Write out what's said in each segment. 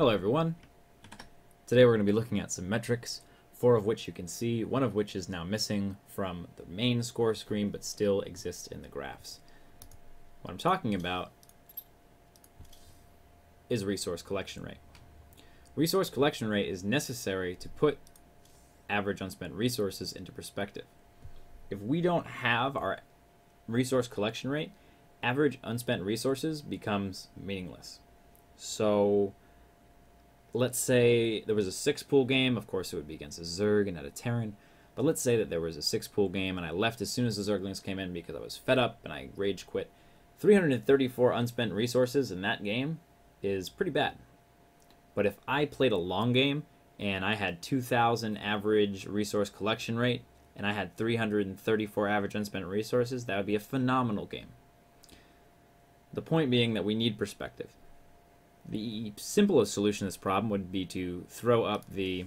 Hello everyone. Today we're going to be looking at some metrics, four of which you can see, one of which is now missing from the main score screen but still exists in the graphs. What I'm talking about is resource collection rate. Resource collection rate is necessary to put average unspent resources into perspective. If we don't have our resource collection rate, average unspent resources becomes meaningless. So let's say there was a six pool game. Of course, it would be against a Zerg and not a Terran. But let's say that there was a six pool game and I left as soon as the Zerglings came in because I was fed up and I rage quit. 334 unspent resources in that game is pretty bad. But if I played a long game and I had 2,000 average resource collection rate and I had 334 average unspent resources, that would be a phenomenal game. The point being that we need perspective. The simplest solution to this problem would be to throw up the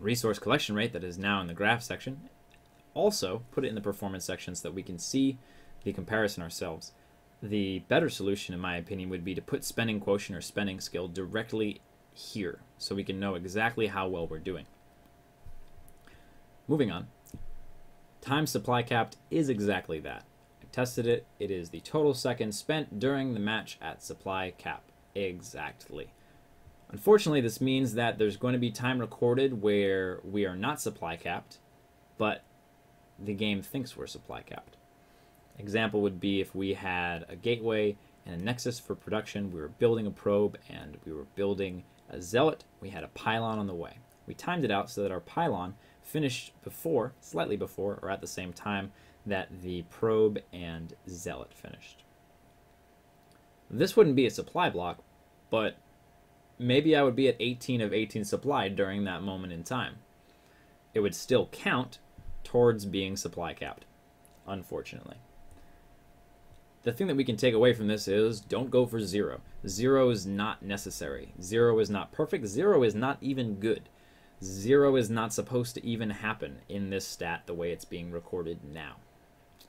resource collection rate that is now in the graph section. Also, put it in the performance section so that we can see the comparison ourselves. The better solution, in my opinion, would be to put spending quotient or spending skill directly here so we can know exactly how well we're doing. Moving on. Time supply capped is exactly that. I tested it. It is the total seconds spent during the match at supply cap. Exactly. Unfortunately, this means that there's going to be time recorded where we are not supply capped, but the game thinks we're supply capped. Example would be if we had a gateway and a nexus for production, we were building a probe and we were building a zealot, we had a pylon on the way. We timed it out so that our pylon finished before, slightly before, or at the same time that the probe and zealot finished. This wouldn't be a supply block, but maybe I would be at 18 of 18 supply during that moment in time. It would still count towards being supply capped, unfortunately. The thing that we can take away from this is don't go for zero. Zero is not necessary. Zero is not perfect. Zero is not even good. Zero is not supposed to even happen in this stat the way it's being recorded now.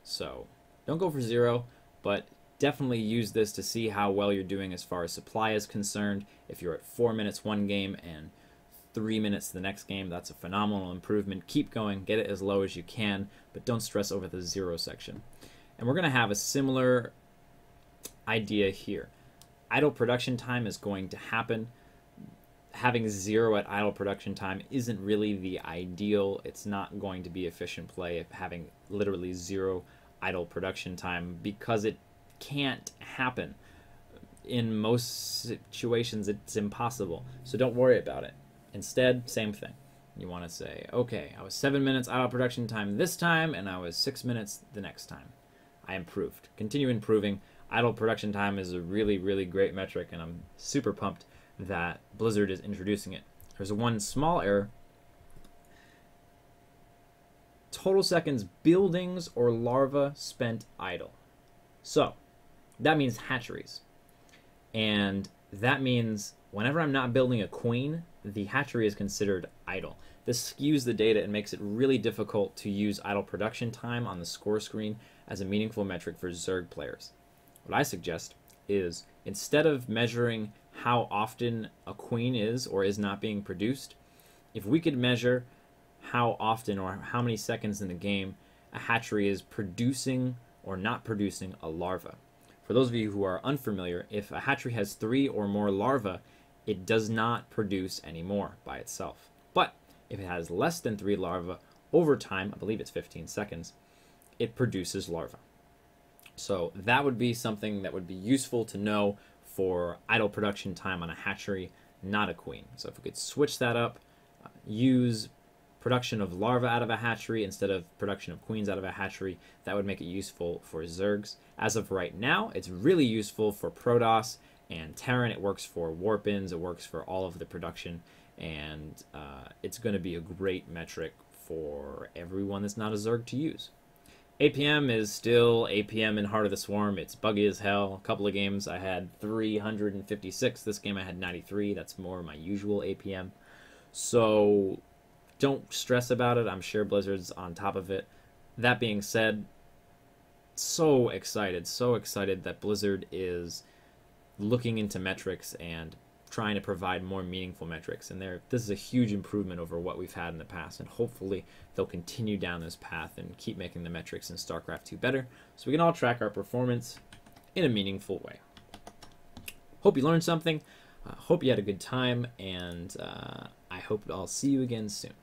So don't go for zero, but definitely use this to see how well you're doing as far as supply is concerned. If you're at four minutes one game and three minutes the next game, that's a phenomenal improvement. Keep going, get it as low as you can, but don't stress over the zero section. And we're going to have a similar idea here. Idle production time is going to happen. Having zero at idle production time isn't really the ideal. It's not going to be efficient play if having literally zero idle production time because it can't happen. In most situations, it's impossible. So don't worry about it. Instead, same thing. You want to say, okay, I was seven minutes idle production time this time, and I was six minutes the next time. I improved. Continue improving. Idle production time is a really, really great metric, and I'm super pumped that Blizzard is introducing it. There's one small error. Total seconds buildings or larvae spent idle. So, that means hatcheries. And that means whenever I'm not building a queen, the hatchery is considered idle. This skews the data and makes it really difficult to use idle production time on the score screen as a meaningful metric for Zerg players. What I suggest is instead of measuring how often a queen is or is not being produced, if we could measure how often or how many seconds in the game a hatchery is producing or not producing a larva. For those of you who are unfamiliar, if a hatchery has three or more larvae, it does not produce any more by itself. But if it has less than three larvae over time, I believe it's 15 seconds, it produces larvae. So that would be something that would be useful to know for idle production time on a hatchery, not a queen. So if we could switch that up, uh, use production of larvae out of a hatchery instead of production of queens out of a hatchery, that would make it useful for Zergs. As of right now, it's really useful for Protoss and Terran. It works for Warpins, it works for all of the production, and uh, it's going to be a great metric for everyone that's not a Zerg to use. APM is still APM in Heart of the Swarm. It's buggy as hell. A couple of games I had 356. This game I had 93. That's more my usual APM. So don't stress about it. I'm sure Blizzard's on top of it. That being said, so excited, so excited that Blizzard is looking into metrics and trying to provide more meaningful metrics. And there, this is a huge improvement over what we've had in the past. And hopefully, they'll continue down this path and keep making the metrics in StarCraft 2 better so we can all track our performance in a meaningful way. Hope you learned something. Uh, hope you had a good time. And uh, I hope I'll see you again soon.